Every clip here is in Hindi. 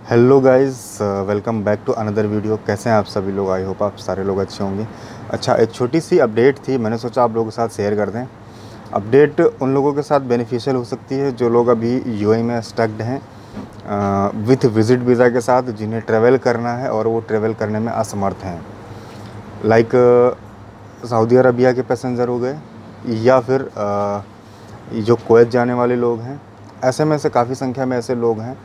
Hello guys welcome back to another video कैसे हैं आप सभी लोग? आई होप आप सारे लोग अच्छे होंगे। अच्छा एक छोटी सी अपडेट थी मैंने सोचा आप लोगों के साथ शेयर कर दें। अपडेट उन लोगों के साथ बेनिफिशियल हो सकती है जो लोग अभी यूएई में स्टक्ड हैं विथ विज़िट वीज़ा के साथ जिन्हें ट्रैवल करना है और वो ट्रैवल करने में असमर्थ हैं। लाइक सऊदी अरबिया के पैसेंजर हो गए या फिर uh, जो कोवैत जाने वाले लोग हैं ऐसे में से काफ़ी संख्या में ऐसे लोग हैं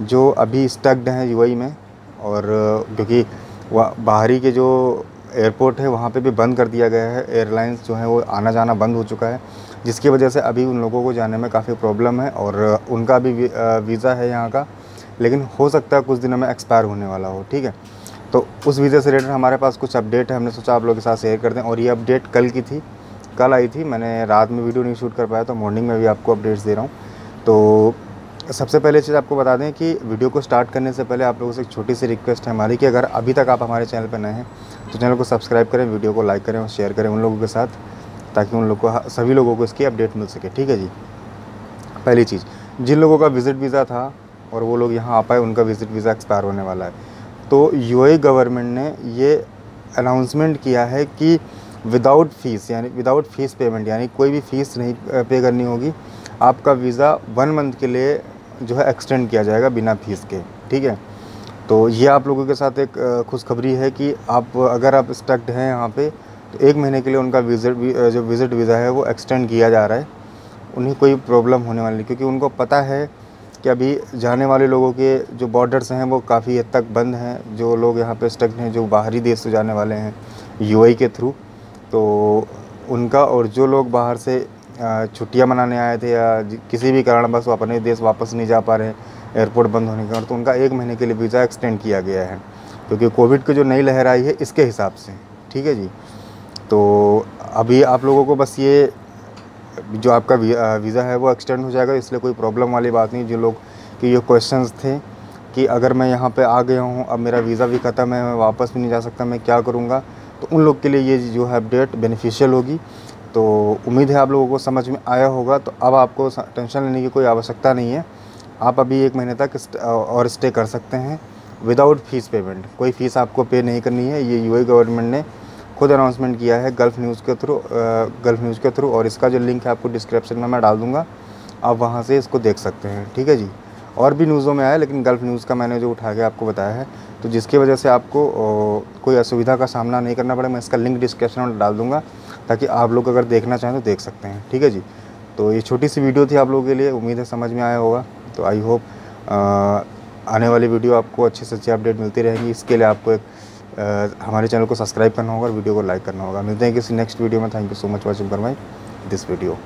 जो अभी स्टक्ड हैं यूएई में, और, क्योंकि बाहरी के जो एयरपोर्ट है, वहाँ पे भी बंद कर दिया गया है। एयरलाइंस जो है, वो आना जाना बंद हो चुका है, जिसकी वजह से अभी उन लोगों को जाने में काफ़ी प्रॉब्लम है, और उनका भी वीज़ा है यहाँ का, लेकिन हो सकता है कुछ दिनों में एक्सपायर होने वाला हो, ठीक है? तो उस वीज़ा से रिलेटेड हमारे पास कुछ अपडेट है, हमने सोचा आप लोगों के साथ शेयर कर दें, और ये अपडेट कल की थी। कल आई थी, मैंने रात में वीडियो नहीं शूट कर पाया तो मॉर्निंग में भी आपको अपडेट्स दे रहा हूँ। तो सबसे पहले चीज़ आपको बता दें कि वीडियो को स्टार्ट करने से पहले आप लोगों से एक छोटी सी रिक्वेस्ट है हमारी कि अगर अभी तक आप हमारे चैनल पर नए हैं तो चैनल को सब्सक्राइब करें, वीडियो को लाइक करें और शेयर करें उन लोगों के साथ, ताकि उन लोग को, सभी लोगों को इसकी अपडेट मिल सके, ठीक है जी? पहली चीज़, जिन लोगों का विज़िट वीज़ा था और वो लोग यहाँ आ पाए, उनका विज़िट वीज़ा एक्सपायर होने वाला है। तो यू गवर्नमेंट ने ये अनाउंसमेंट किया है कि विदाउट फ़ीस, यानी विदाउट फ़ीस पेमेंट, यानी कोई भी फ़ीस नहीं पे करनी होगी, आपका वीज़ा वन मंथ के लिए जो है एक्सटेंड किया जाएगा बिना फ़ीस के, ठीक है? तो ये आप लोगों के साथ एक खुशखबरी है कि आप, अगर आप स्टक्ड हैं यहाँ पे तो एक महीने के लिए उनका विज़िट जो विज़िट वीज़ा है वो एक्सटेंड किया जा रहा है। उन्हें कोई प्रॉब्लम होने वाली नहीं, क्योंकि उनको पता है कि अभी जाने वाले लोगों के जो बॉर्डर्स हैं वो काफ़ी हद तक बंद हैं, जो लोग यहाँ पे स्टक हैं, जो बाहरी देश से जाने वाले हैं यूएई के थ्रू तो उनका और जो लोग बाहर से छुट्टियाँ मनाने आए थे या किसी भी कारण बस वो अपने देश वापस नहीं जा पा रहे, एयरपोर्ट बंद होने के कारण तो उनका एक महीने के लिए वीज़ा एक्सटेंड किया गया है। क्योंकि कोविड की जो नई लहर आई है, इसके हिसाब से, ठीक है जी? तो अभी आप लोगों को बस ये, जो आपका वीज़ा है वो एक्सटेंड हो जाएगा, इसलिए कोई प्रॉब्लम वाली बात नहीं। जो लोग, के ये क्वेश्चन थे, कि अगर मैं यहाँ पे आ गया हूँ, अब मेरा वीज़ा भी ख़त्म है, मैं वापस भी नहीं जा सकता, मैं क्या करूँगा? तो उन लोग के लिए ये जो है अपडेट बेनिफिशियल होगी। तो उम्मीद है आप लोगों को समझ में आया होगा। तो अब आपको टेंशन लेने की कोई आवश्यकता नहीं है। आप अभी एक महीने तक और स्टे कर सकते हैं। विदाउट फ़ीस पेमेंट कोई फ़ीस आपको पे नहीं करनी है। ये यूएई गवर्नमेंट ने खुद अनाउंसमेंट किया है गल्फ़ न्यूज़ के थ्रू गल्फ़ न्यूज़ के थ्रू और इसका जो लिंक है आपको डिस्क्रिप्शन में मैं डाल दूँगा। आप वहाँ से इसको देख सकते हैं। ठीक है जी? और भी न्यूज़ों में आया लेकिन गल्फ़ न्यूज़ का मैंने जो उठा के आपको बताया है तो जिसकी वजह से आपको कोई असुविधा का सामना नहीं करना पड़े मैं इसका लिंक डिस्क्रिप्शन में डाल दूँगा ताकि आप लोग अगर देखना चाहें तो देख सकते हैं ठीक है जी? तो ये छोटी सी वीडियो थी आप लोगों के लिए उम्मीद है समझ में आया होगा तो आई होप आने वाली वीडियो आपको अच्छी से अच्छी अपडेट मिलती रहेगी इसके लिए आपको एक आ, हमारे चैनल को सब्सक्राइब करना होगा और वीडियो को लाइक करना होगा। मिलते हैं किसी नेक्स्ट वीडियो में thank you so much watching for my this video